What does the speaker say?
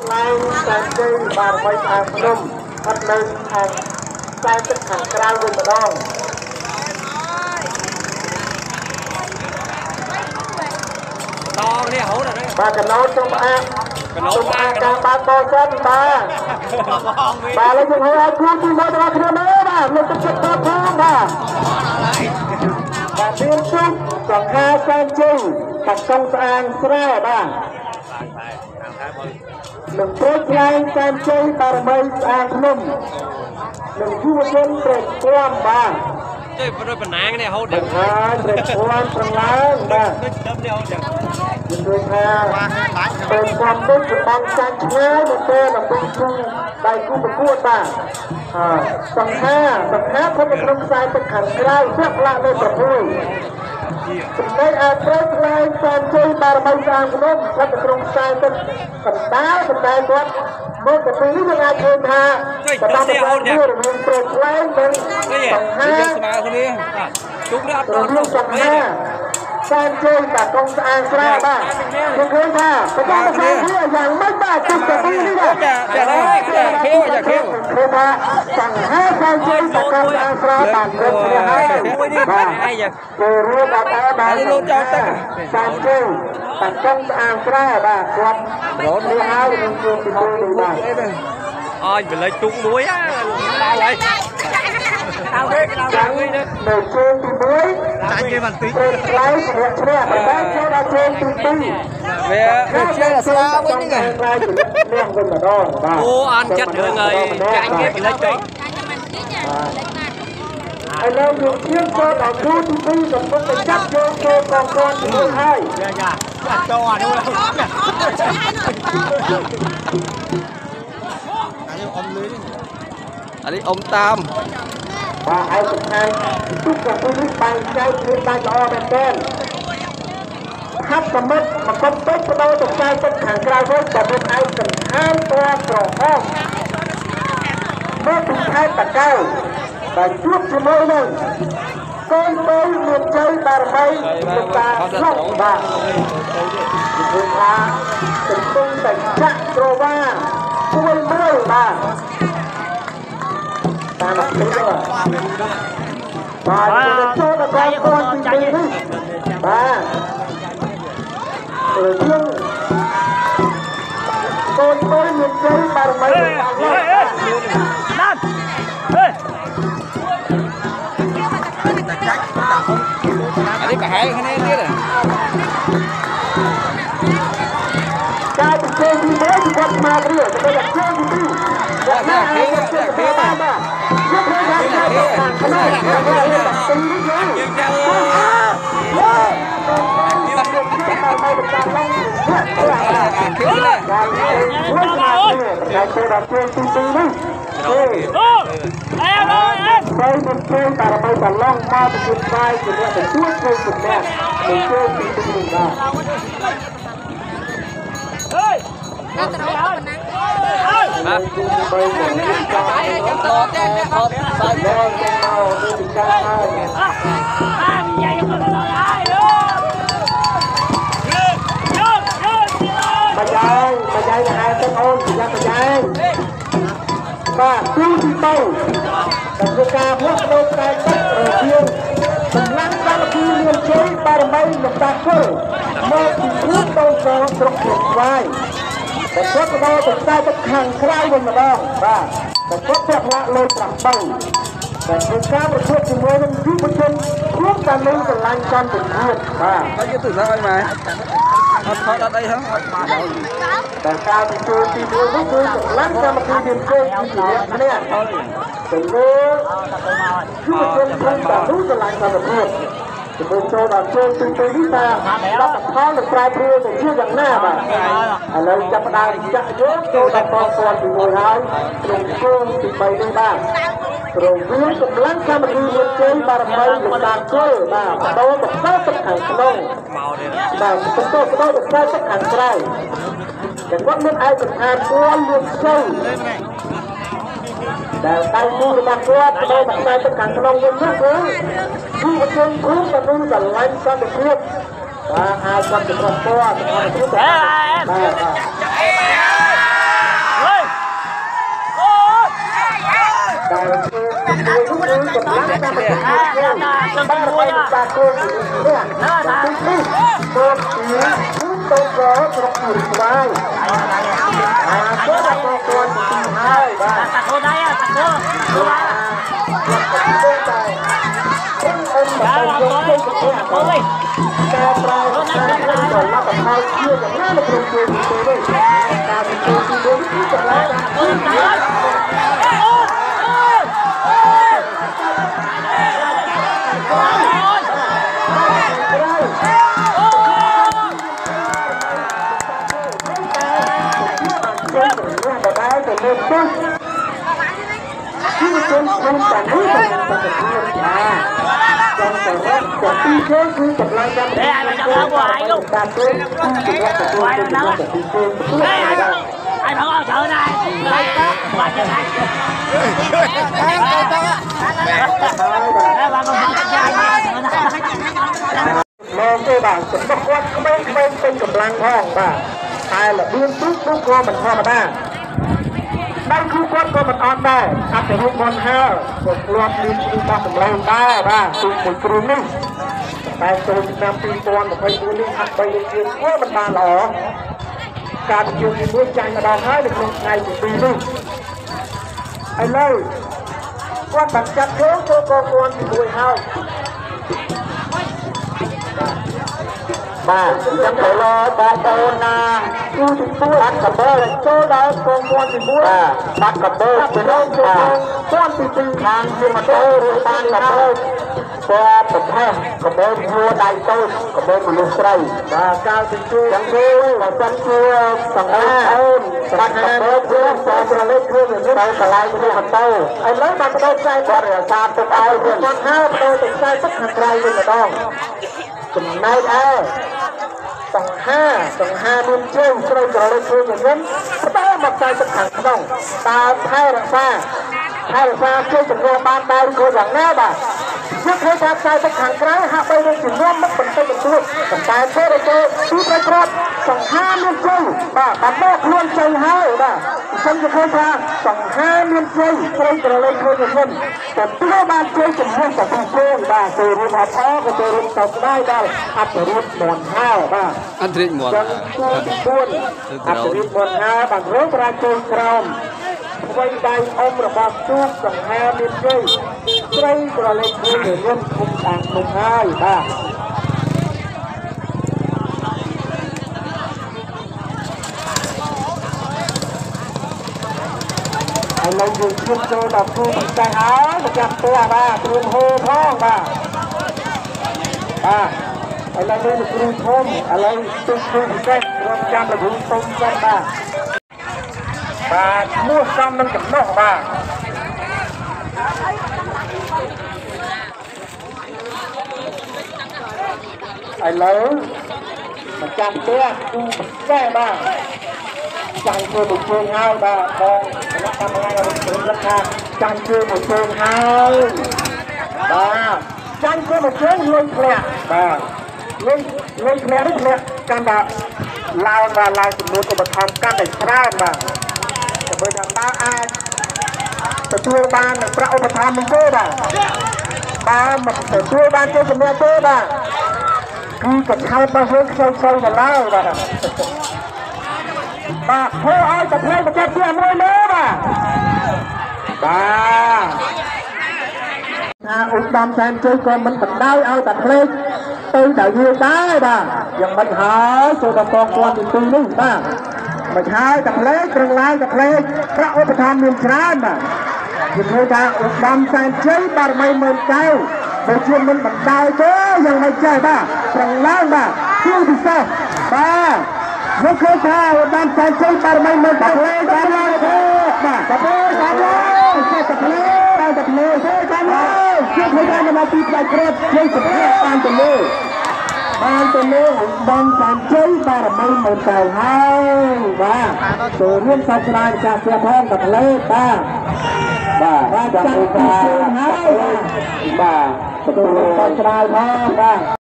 ខ្លែងតែជ័យបារមីខាងភ្នំអត់នៅខាងខ្សែទឹកខាងក្រៅវិញម្ដងតគ្នារហូតដល់បាទកណោតចុងផ្អាកកណោតចុងផ្អាកកណោការតបានបោសិនបាទបងវិញបាទលើកយើងឲ្យគូទីមកដល់គ្នាមើលបាទលើកទឹកចិត្តដល់ផងបាទបាទមានជុំសង្ខាសែនជ័យតាកុងស្អាងស្រែបាទ និងប្រោយប្រែងតាមជ័យបារមីស្អាតខ្ញុំនិងយុវជនប្រព័ន្ធបាទទេប្រពន្ធណាងនេះហូតដែរហើយប្រព័ន្ធប្រឡាងបាទដូចដើមនេះហូតដែរនិយាយថាប្រព័ន្ធនេះកំពុងចាច់ឆ្ងាយនៅពេលដើម្បីគូដៃគូប្រកួតបាទហើយសង្ហាសង្ហាធ្វើក្នុងខ្សែទឹកខាងក្រៅផ្លាក់លើប្រពួយ ចំណែកឯព្រៃខ្លែងសានជ័យបារមីស្អាងភ្នំគាត់នៅក្នុងខ្សែទឹកកណ្ដាលកណ្ដាលគាត់មកទៅពីនេះយើងអាចឃើញថាបណ្ដាប្រព័ន្ធនេះរវាងព្រៃខ្លែងនិងនេះសង្ខាយើងស្មើគ្នាជុំនេះអត់រតវាងសង្ខាសែនជ័យបាទកងស្អាងស្រែបាទយើងឃើញថាប្រព័ន្ធប្រព័ន្ធនេះយ៉ាងម៉េច ជួយសកម្មអាស្រ័យបានគ្រប់គ្នាហើយមួយនេះបាទចូលរួមអបអរបានលោកចោលទឹកតាមជើងតាមចង់ស្អាងស្រែបាទគាត់រត់នេះហើយនឹងជួយពីមួយនេះបាទអើយបលិចទុកមួយដល់ហើយដល់គេដល់គេនៅជើងទី1ចាញ់គេបន្តិចផ្លៃជំនះឈ្នះបើចូលដល់ជើងទី2វាវាជាស្លាវិញហ្នឹងឯងនេះវិញម្ដងបាទអូអានចិត្តរឿងហើយចាញ់គេបលិចពេក ឥឡូវយើងឈានចូលដល់គូទីពីរកំពុងតែចាប់យកចូលកងកនទីមួយហើយចាចាចាចូលអានោះអានេះអ៊ំតាមបាទឯកសំខាន់ទុកកំពុងនេះបែងចែកគ្នាបានល្អមែនទែនហាត់សមិទ្ធមកកំពេចបដោទៅខ្សែទឹកខាងក្រៅវិញតែមានឯកសំខាន់ពណ៌ក្រហម មកពីខេត្តតាកែវបាទជួបជាមួយនឹងកូនតូចមានជ័យបារមីលោកតាស្រុកបាទគឺថាកំពុងតែចាក់ក្រវ៉ាមួយមួយបាទតាមមកទីនេះបាទបាទចូលដល់កងកនទី2នេះបាទអឺជាងកូនតូចមានជ័យបារមីរបស់លោកបាទណាត់ ហែលគ្នាទៀតការពិសេសទីមួយគឺគាត់ស្មារតីទៅដល់ជើងទី2គាត់ណាឲ្យគាត់ជើងទី2បាទយកទៅដាក់ខាងក្នុងគាត់ទៅទីនេះ យើងចាំអូបាទយកទៅតាមទៅតាមឡើងបាទបាទមួយណាតែទៅដល់ជើងទី2នេះអូអេអេអេទៅទៅជើងតាមទៅដល់ឡងមកទៅជើងស្វាយជាអ្នកទៅជួយជួយជំនះទៅជើងទី2បាទ Nó từ đâu có mình ăn ណាទី3នេះថតថតសាច់ដល់ទៅមកទៅទី2ហើយបញ្ញាយបញ្ញាយទៅហៅទឹកអូនយ៉ាងបញ្ញាយ បាទគូទី3ដល់ការផ្លាស់ប្ដូរតែទឹករវាងកម្លាំងសាមគ្គីមានជ័យបារមីលោកតាគុលមកពីភូមិដូនសងស្រុកព្រំស្វាយតែគាត់ក៏ដល់ទៅខ្សែទឹកខាងក្រៅវិញម្ដងបាទតែគាត់ផ្លាស់ផ្លាកលើ8តែធ្វើការប្រកួតជាមួយនឹងយុវជនរួមតែនឹងកម្លាំងចន្ទវិធានបាទហើយយកទូរស័ព្ទឲ្យម៉ែ អត់ថតអត់អីហ្នឹងអត់បានដល់តែការទីចូលទីមួយនោះគឺកម្លាំងកម្មវិធីមានជ័យពីជាអ្នកម្នាក់ទៅលើយុវជនក្នុងតានោះកន្លែងកម្មវិធីជាមួយចូលដល់ជើងទីពីរនេះថាលទ្ធផលនឹងប្រែប្រួលទៅជាយ៉ាងណាបាទឥឡូវចាប់ផ្ដើមចាក់យកចូលដល់កងព័ន្ធទី1ហើយត្រង់ជើងទី3នេះបាទ រវាងកម្លាំងកម្មវិធីមុនជើងបារមីវិសាគុលបាទដោបកោទឹកខាងក្នុងបាទបន្ទោបដោបកោទឹកខាងក្រៅតែគាត់មានឯកសារពួនលឿនសូវដែលដៃមូលរបស់គាត់ដោបកោទឹកខាងក្នុងវិញនោះគឺយុវជនគ្រូមនុស្សឆ្លាញ់សន្តិភាពបាទអាចគាត់ទៅគ្រប់ពណ៌សន្តិភាពបាទ មក ជន់ជន់តែនេះទៅទៅទៅណាចង់ទៅរកទៅទីជើងគឺចម្លែកតាមតាមទៅគឺចម្លែកទៅទីជើងទៅទីជើងទៅទីជើងទៅទីជើង ai thằng ông sợ này đây bà chân này bà còn phải chạy មកទេបាទសម្បត្តិគាត់ក្មេងៗពេញកម្លាំ គូគាត់ក៏មិនអត់ដែរអត់ទៅរូបមន្តហើក៏ធ្លាប់មានពីបោះសម្លេងដែរបាទទូមួយគ្រឿងនេះតែចូលឆ្នាំ2024នេះហាក់បីជាធ្វើមិនបានល្អការប្រជុំនេះចាញ់ម្ដងហើយនៅក្នុងថ្ងៃទី2នេះឥឡូវគាត់បានចាត់យកចូលកងគួនទី1ហើយបាទអញ្ចឹងទៅរកបងប្អូនណា គូទីទួបាត់កបលចូលដល់កងពាន់ទី1បាទបាត់កបលទៅដល់ពាន់ទី2ខាងជាម៉ូតូឬបានកបលពណ៌ប្រភេទកបលយួរដៃតូចកបលមនុស្សស្រីបាទកាលពីជួយចឹងទេបើសិនជាសង្ហាអូនបាត់កបលព្រោះតែប្រលេខខ្លួនទៅកន្លែងនេះម៉ូតូឥឡូវបានបដូរខ្សែគាត់រក្សាទុកឲ្យគាត់ហៅបដូរទៅខ្សែទឹកខាងក្រៅវិញម្ដងចំណែកឯ សង្ហាសង្ហាមានជើងស្រូវក្រឡេកខ្លួនយ៉ាងនេះផ្ដើមមកតែទឹកខាងក្នុងតើថែរក្សាថែរក្សាជើងចំនួនបានដែរឬក៏យ៉ាងណាបាទ យើងឃើញថាខ្សែទឹកខាងក្រៅហាក់បីនឹងជំនុំមកបន្តិចបន្តួចប៉ុន្តែធ្វើឲ្យទៅទីប្រក្របសង្ហាមានជើងបាទបានមកខ្លួនជើងហើយបាទអញ្ចឹងយើងឃើញថាសង្ហាមានជើងស្រូវក្រឡេកខ្លួនយ៉ាងនេះទទួលបានជើងចំនួនទៅពីជើងបាទទៅរួមអត់អក៏ទៅរួមទៅស្ដាយដល់អត្តរូបមន្តហើយបាទអត់រិចមកចឹងគួរទី4អត្តរិទ្ធមន្តហាបានរងប្រាជូនក្រោមអ្វីដៃអមរបស់ទូកសង្ហាមានជ័យ ស្រីក្រឡេកខ្លួនរងគុំខាងមុខហើយបាទឥឡូវយើងឈានចូលដល់គូពិសេសហើយម្ចាស់ផ្ទះបាទគ្រឿងហូរផងបាទបាទឥឡូវយើងគ្រូធំឥឡូវទុកគ្រូពិសេសរំចាំរំទុំទុំសិនបាទបាទឈ្មោះសំនឹងចំណុះបាទ ឥឡូវម្ចាស់ផ្ទះគ្រូពិសេសបាទចាំធ្វើមួយជើងហើយបាទបងគណៈកម្មការរបស់ក្រុមលក្ខថាចាំធ្វើមួយជើងហើយបាទចាំធ្វើមួយជើងលុយធ្លាក់បាទលុយលុយធ្លាក់នេះធ្លាក់កាន់តែឡើងបាទឡើងចំនួនឧបត្ថម្ភកាន់តែច្រើនបាទដើម្បីថាតើអាចទទួលបាននូវប្រាក់ឧបត្ថម្ភនេះទេបាទបើមិនទទួលបានទេជំនះទេបាទ គឺកថារបស់យើងខ្សោយខ្សោយទៅឡើយបាទបាទធ្វើឲ្យតែផ្លេម្ចាស់ផ្ទះមួយលើបាទបាទថាឧត្តមសែនជ័យក៏មិនបណ្ដោយឲ្យតែផ្លេទៅដល់យើងដែរបាទយ៉ាងមិនហើយចូលដល់កងគាត់ទី2នេះបាទមិនហើយតែផ្លេត្រង់ឡើងតែផ្លេប្រាក់ឧបត្ថម្ភមានច្រើនបាទយើងឃើញថាឧត្តមសែនជ័យបារមីមើលកៅ បើជាមិនបណ្ដោយទេយ៉ាងមិនចេះបាទត្រង់ឡើងបាទគឺពិសេសបាទយកឃើញថាបានតែជ័យបារមីមើលតែផ្លេបានឡើងទេបាទតែផ្លេបានឡើងតែផ្លេតែផ្លេទេបានឡើងជាឃើញថានៅទីផ្លៃក្របជ័យសុភ័ក្របានទៅលើបានទៅលើបានតាមជ័យបារមីមើលតែហើយបាទទៅរួមសោកស្ដាយម្ចាស់ផ្ទះផងតែផ្លេបាទបាទបាទចាំទៅហើយ បាទទទួលសោកស្ដាយផងបាទ